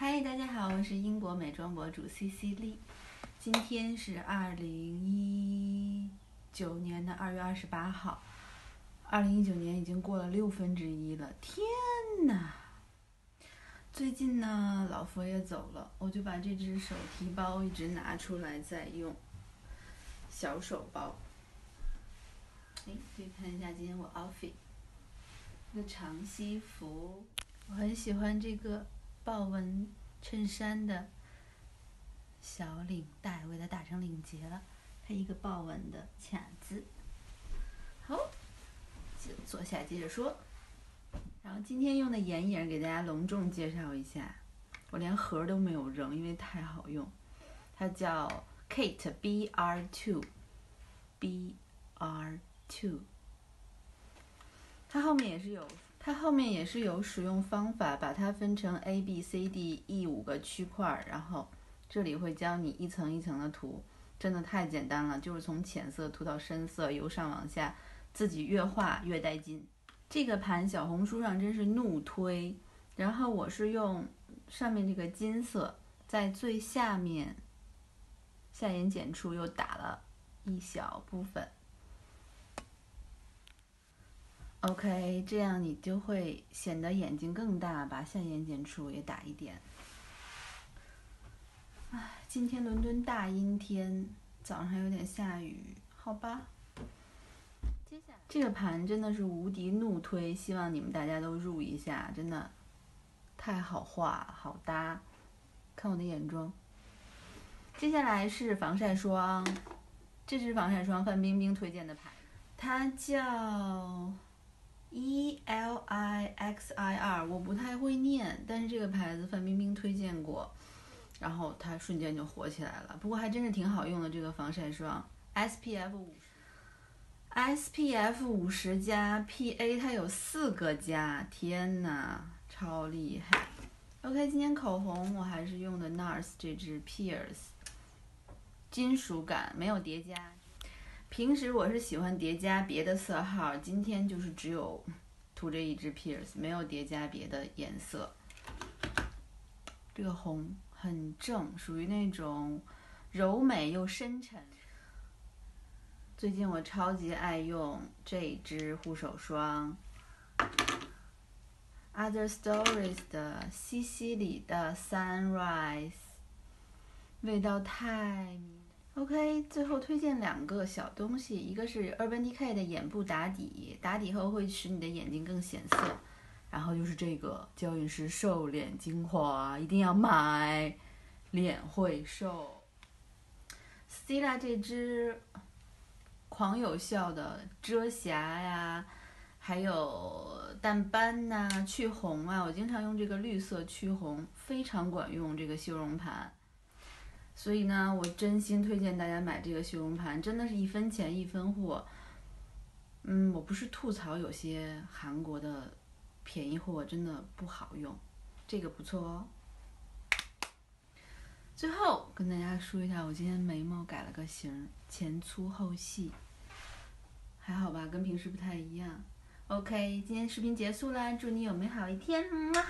嗨，大家好，我是英国美妆博主 C C 丽。今天是二零一九年的二月二十八号，二零一九年已经过了六分之一了，天呐！最近呢，老佛爷走了，我就把这只手提包一直拿出来在用，小手包。哎，可以看一下今天我 outfit，一个长西服，我很喜欢这个。豹纹衬衫的小领带，我给它打成领结了，配一个豹纹的卡子。好，就坐下接着说。然后今天用的眼影给大家隆重介绍一下，我连盒都没有扔，因为太好用。它叫 Kate BR Two BR Two，它后面也是有。它后面也是有使用方法，把它分成 A、B、C、D、E 五个区块，然后这里会教你一层一层的涂，真的太简单了，就是从浅色涂到深色，由上往下，自己越画越带劲。这个盘小红书上真是怒推，然后我是用上面这个金色，在最下面下眼睑处又打了一小部分。OK，这样你就会显得眼睛更大，把下眼睑处也打一点。唉，今天伦敦大阴天，早上有点下雨，好吧。接下来这个盘真的是无敌怒推，希望你们大家都入一下，真的太好画好搭。看我的眼妆。接下来是防晒霜，这支防晒霜范冰冰推荐的牌，它叫。E L I X I R，我不太会念，但是这个牌子范冰冰推荐过，然后它瞬间就火起来了。不过还真是挺好用的这个防晒霜，S P F 五，S P F 五十加 P A 它有四个加，天呐，超厉害。OK，今天口红我还是用的 NARS 这支 Pierce，金属感没有叠加。平时我是喜欢叠加别的色号，今天就是只有涂这一支 Pierce，没有叠加别的颜色。这个红很正，属于那种柔美又深沉。最近我超级爱用这支护手霜，Other Stories 的西西里的 Sunrise，味道太。OK，最后推荐两个小东西，一个是 Urban Decay 的眼部打底，打底后会使你的眼睛更显色。然后就是这个娇韵诗瘦脸精华，一定要买，脸会瘦。Stila 这支狂有效的遮瑕呀，还有淡斑呐、去红啊，我经常用这个绿色去红，非常管用。这个修容盘。所以呢，我真心推荐大家买这个修容盘，真的是一分钱一分货。嗯，我不是吐槽有些韩国的便宜货真的不好用，这个不错哦。最后跟大家说一下，我今天眉毛改了个型，前粗后细，还好吧？跟平时不太一样。OK，今天视频结束啦，祝你有美好一天，么。